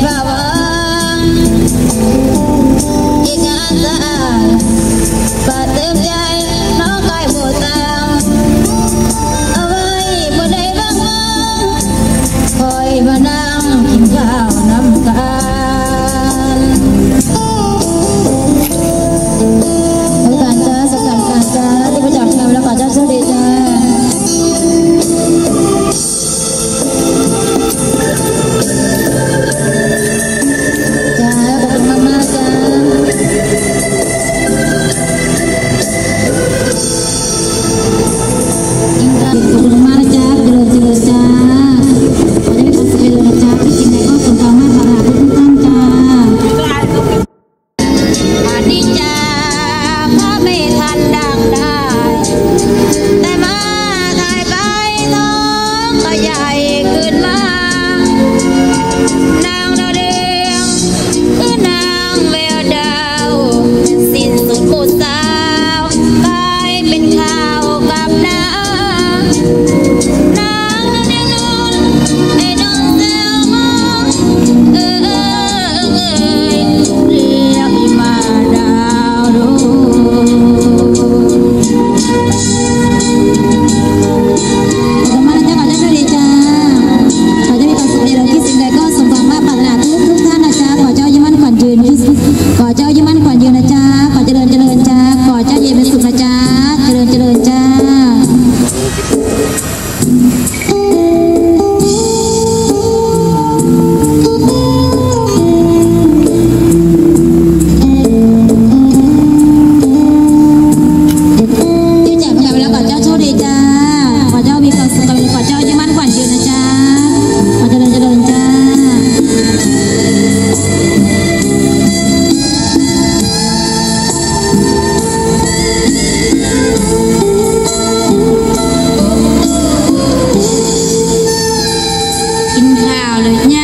llevaba Obrigado. людьми.